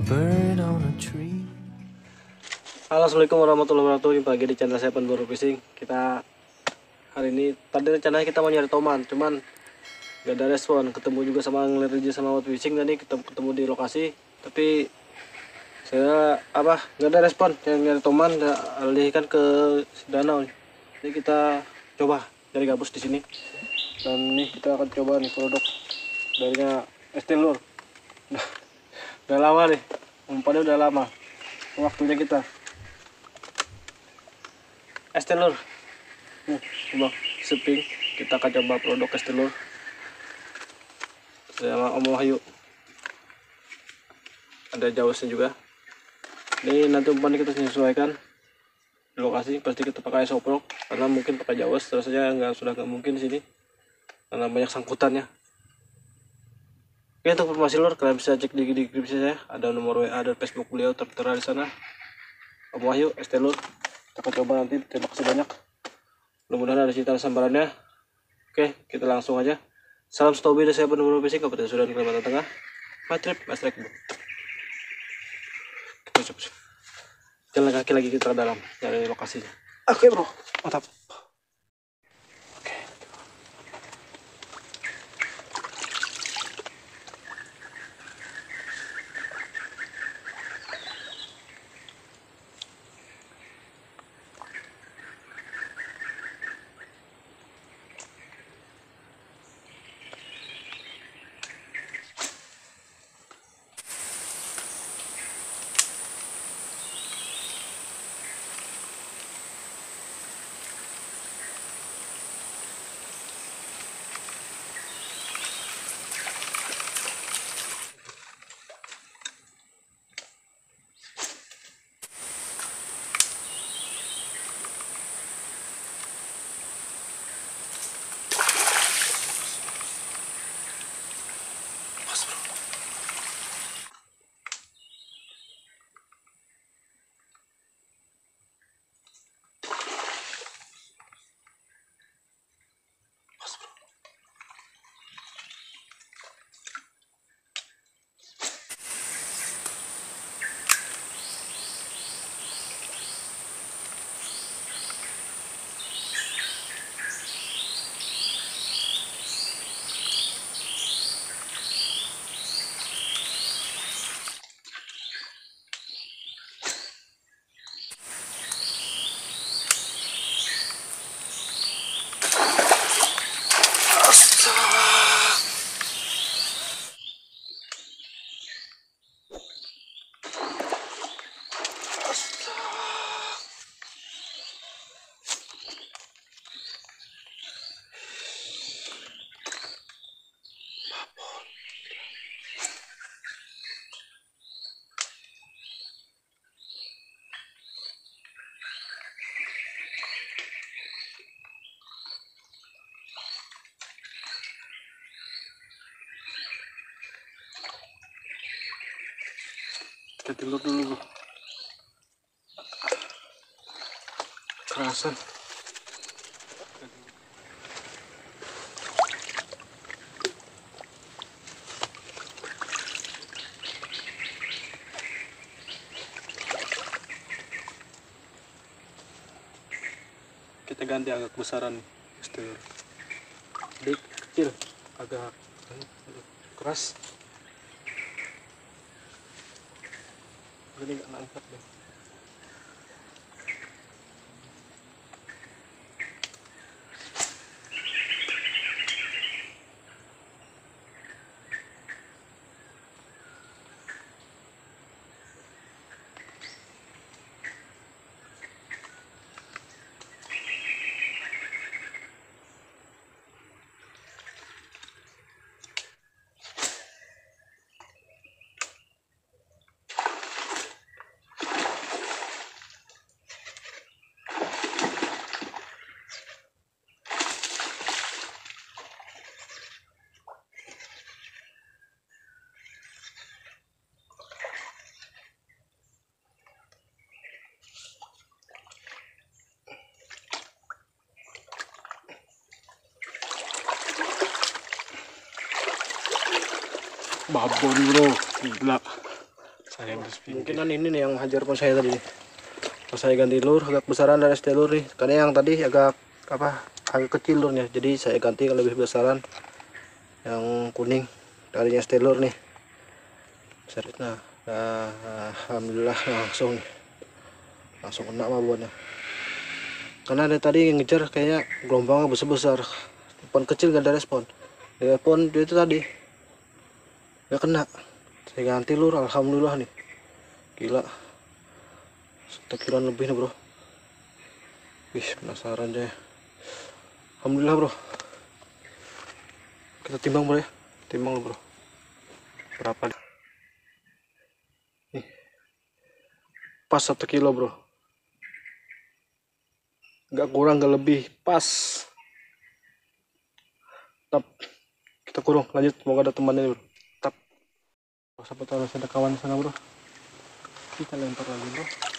bird on a tree. Halo assalamualaikum warahmatullahi wabarakatuh. Jumpa lagi di channel saya Penburu Fishing Kita hari ini Tadi rencananya kita mau nyari toman Cuman gak ada respon. Ketemu juga sama ngelir sama World Fishing tadi ketemu, ketemu di lokasi. Tapi Saya apa gak ada respon. Yang nyari toman alihkan ke danau. Jadi kita coba dari gabus di sini. Dan nih kita akan coba nih produk Darinya Estelur udah lama nih Umpannya udah lama. Waktunya kita. Es telur. Nih coba seping. Kita akan coba produk es telur. Sama Om Wahyu. Ada jawasnya juga. Ini nanti umpan kita menyesuaikan di lokasi pasti kita pakai soprok. Karena mungkin pakai jawas rasanya nggak sudah nggak mungkin sini. Karena banyak sangkutannya Oke untuk informasi lur kalian bisa cek di, deskripsi saya. Ada nomor WA dan Facebook beliau tertera di sana. Om Wahyu es telur kita coba nanti terima kasih banyak. Mudah-mudahan ada cerita sambarannya. Oke kita langsung aja. Salam stobi dan saya penuh fisik kabupaten Sudan Kalimantan Tengah. My trip trek kita coba jalan kaki lagi kita ke dalam. Dari lokasinya. Oke bro. Mantap kita telur dulu. Kerasan. Kita ganti agak besaran telur jadi kecil agak keras Jadi nggak nangkap deh. Babon bro gila sayang Mungkinan ini nih yang hajar pun saya tadi. Pas saya ganti lur agak besaran dari ST lur nih. Karena yang tadi agak apa agak kecil lurnya. Jadi saya ganti yang lebih besaran yang kuning dari ST lur nih. Nah. Nah, alhamdulillah langsung. Langsung kena mabonnya. Karena dari tadi yang ngejar kayaknya gelombangnya besar-besar. Depan kecil gak ada respon. Telepon itu tadi. Gak kena. Saya ganti lur, alhamdulillah nih. Gila. Satu kiloan lebih nih bro. Wih penasaran deh. Alhamdulillah bro. Kita timbang bro ya. Timbang bro. Berapa? Nih. Pas satu kilo bro. Gak kurang gak lebih. Pas. Tap. Kita kurung. Lanjut. Semoga ada temannya bro. Siapa tahu ada kawan sana bro. Kita lempar lagi bro.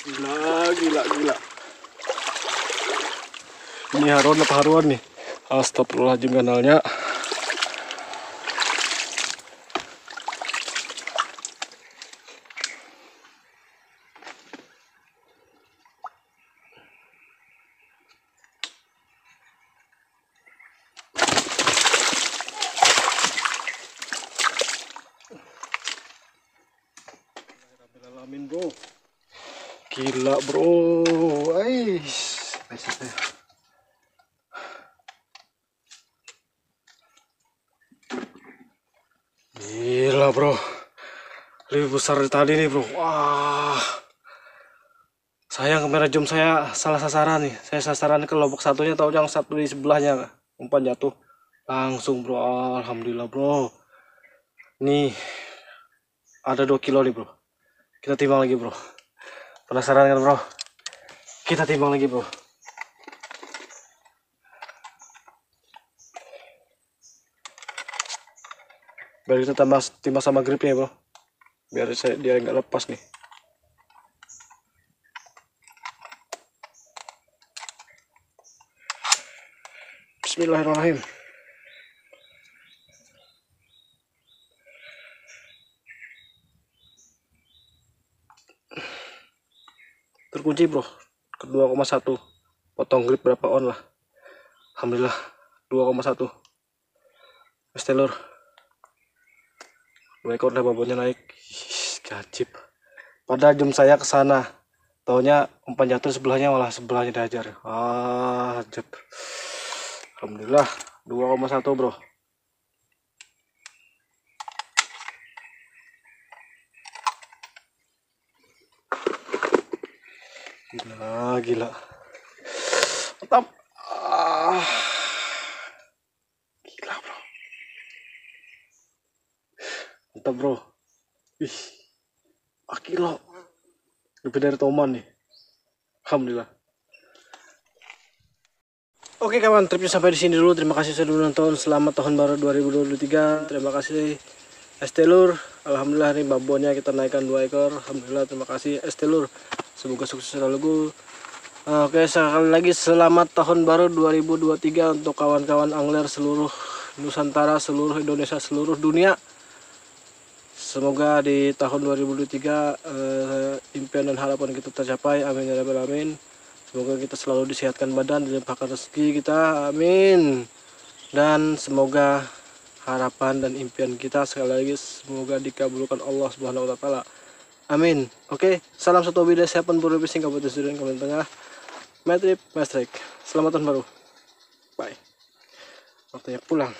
Gila, gila, gila. Ini haruan apa haruan nih? Astagfirullahaladzim kanalnya. Alamin bro. Gila bro, ais. Gila bro, lebih besar dari tadi nih bro. Wah, sayang kamera zoom saya salah sasaran nih. Saya sasaran ke kelompok satunya, tahu yang satu di sebelahnya, umpan jatuh langsung bro. Alhamdulillah bro. Nih ada 2 kilo nih bro. Kita timbang lagi bro. Penasaran kan bro? Kita timbang lagi bro. Biar kita tambah timbang sama gripnya bro. Biar saya, dia nggak lepas nih. Bismillahirrahmanirrahim. Terkunci bro. Ke 2,1 potong grip berapa on lah. Alhamdulillah 2,1 estelur dua ekor dah babonnya naik. Gajib pada jam saya ke sana taunya umpan jatuh sebelahnya malah sebelahnya diajar ah jep. Alhamdulillah 2,1 bro Gila, gila. Mantap. Ah. Gila, bro. Mantap, bro. Ih. Ah, kilo. Lebih dari toman nih. Alhamdulillah. Oke kawan, tripnya sampai di sini dulu. Terima kasih sudah menonton. Selamat tahun baru 2023. Terima kasih Estelur. Alhamdulillah nih babonnya kita naikkan dua ekor. Alhamdulillah terima kasih Estelur. Semoga sukses selalu. Oke, sekali lagi selamat tahun baru 2023 untuk kawan-kawan angler seluruh Nusantara, seluruh Indonesia, seluruh dunia. Semoga di tahun 2023 eh, impian dan harapan kita tercapai. Amin ya rabbal alamin. Semoga kita selalu disehatkan badan, dilimpahkan rezeki kita. Amin. Dan semoga harapan dan impian kita sekali lagi semoga dikabulkan Allah Subhanahu wa taala. Amin. Oke, salam satu bida siapun buru bising kabupaten Sudan Kabupaten Tengah. Metrip Mastrek. Selamat tahun baru. Bye. Waktunya pulang.